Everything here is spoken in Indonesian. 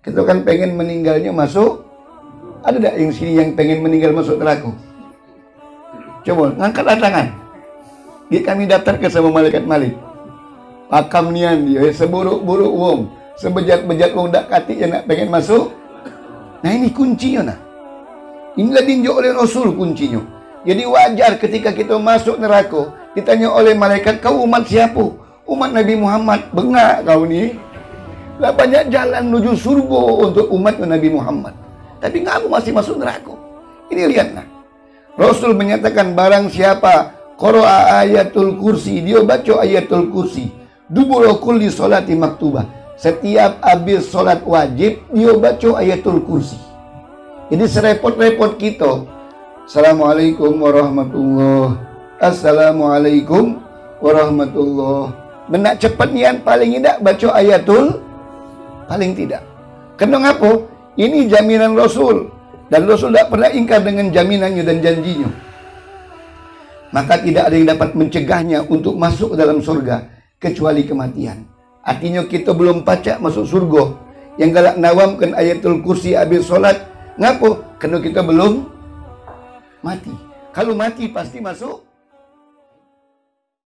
Kita kan pengen meninggalnya masuk. Ada tak yang sini yang pengen meninggal masuk neraka? Coba ngangkat tangan. Dia kami daftar ke sama malaikat malik. Pakam nian dia, eh, seburuk-buruk wong, sebejat-bejat wong dak kati yang nak pengen masuk. Nah ini kuncinya nah. Inilah dinjuk oleh Rasul kuncinya. Jadi wajar ketika kita masuk neraka, ditanya oleh malaikat, kau umat siapa? Umat Nabi Muhammad. Bengak kau ni. Lah banyak jalan menuju surga untuk umat Nabi Muhammad. Tapi kamu masih masuk neraka. Ini lihatlah. Rasul menyatakan barang siapa qara'a ayatul kursi, dia baca ayatul kursi. Dubur kulli salati maktubah. Setiap habis solat wajib, dia baca ayatul kursi. Jadi serepot-repot kita. Assalamualaikum warahmatullahi Assalamualaikum warahmatullahi Benak cepat nian paling tidak baca ayatul paling tidak. Kenapa? Ini jaminan Rasul. Dan Rasul tidak pernah ingkar dengan jaminannya dan janjinya. Maka tidak ada yang dapat mencegahnya untuk masuk dalam surga. Kecuali kematian. Artinya kita belum pacak masuk surga. Yang galak nawamkan ayatul kursi habis solat. Ngapa? Kerana kita belum mati. Kalau mati pasti masuk